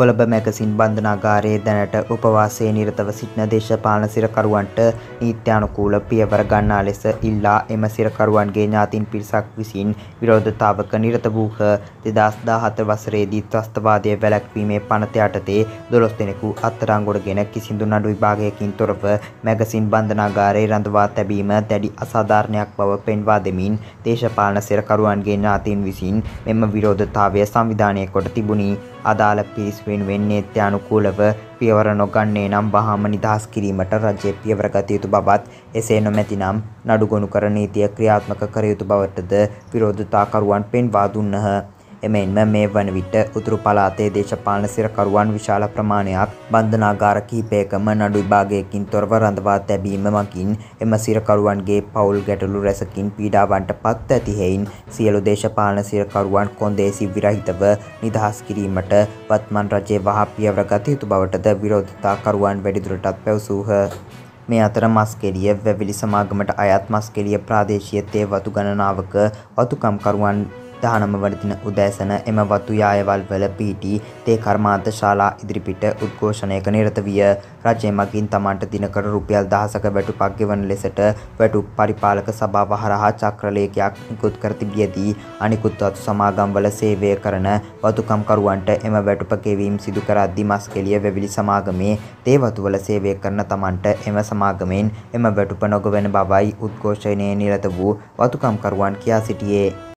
Colombo magazine බන්ධනාගාරයේ දැනට උපවාසයේ නිරතව සිටින දේශපාලන සිරකරුවන්ට නීත්‍යානුකූල පියවර ගන්නා ලෙස ඉල්ලා එම සිරකරුවන්ගේ ඥාතීන් පිරිසක් විසින් විරෝධතාවක නිරත වූහ. 2014 වසරේදී ත්‍රස්තවාදය වැළැක්වීමේ පනත යටතේ 12 දෙනෙකු අත්අඩංගුවටගෙන කිසිදු නඩු විභාගයකින් තොරව මැගසින් බන්ධනාගාරයේ රඳවා තැබීම දැඩි අසාධාරණයක් බව පෙන්වා දෙමින් දේශපාලන සිරකරුවන්ගේ ඥාතීන් විසින් මෙම විරෝධතාවය සංවිධානය කොට තිබුණි. අදාළ පිරිස් වෙනුවෙන් නීත්‍යානුකූලව පියවර නොගන්නේ නම් වහාම නිදහස් කිරීමට රජය පියවර ගත යුතු බවත් එසේ නොමැති නම් නඩු ගොනු කර නීතිය ක්‍රියාත්මක කර යුතු බවටද විරෝධතාකරුවන් පෙන්වා දුන්හ. එමෙන්ම මේ වන විට උතුරු පළාතේ දේශපාලන සිරකරුවන් විශාල ප්‍රමාණයක් බන්ධනාගාර කිහිපයකම නඩු විභාගයකින් තොරව රඳවා තැබීම මගින් එම සිරකරුවන්ගේ පවුල් ගැටලු රැසකින් පීඩාවන්ට පත්ව ඇති හෙයින් සියලු දේශපාලන සිරකරුවන් කොන්දේසි විරහිතව නිදහස් කිරීමට වත්මන් රජය වහා පියවර ගත යුතු බවටද විරෝධතාකරුවන් වැඩිදුරටත් පැවසූහ. මේ අතර මස්කෙලිය වැවිලි සමාගමට අයත් මස්කෙලිය ප්‍රාදේශීය තේ වතු ගණනාවක වතුකම්කරුවන් 19 වන දින උදෑසන එම වතු යායවල් වල පිහිටි තේ කර්මාන්ත ශාලා ඉදිරිපිට උද්ඝෝෂණයක නිරත විය. රජය මගින් තමන්ට දිනකට රුපියල් දහසක වැටුපක් ගෙවන ලෙසට වැටුප් පරිපාලක සභාව හරහා චක්‍රලේඛයක් නිකුත් කර තිබියදී අනිකුත් වතු සමාගම්වල සේවය කරන වතුකම්කරුවන්ට එම වැටුප ගෙවීම් සිදු කරද්දී මස්කෙලිය වැවිලි සමාගමේ තේ වතුවල සේවය කරන තමන්ට එම සමාගමෙන් එම වැටුප නොගෙවන බවයි උද්ඝෝෂණයේ නිරත වූ වතුකම්කරුවන් කියා සිටියේ.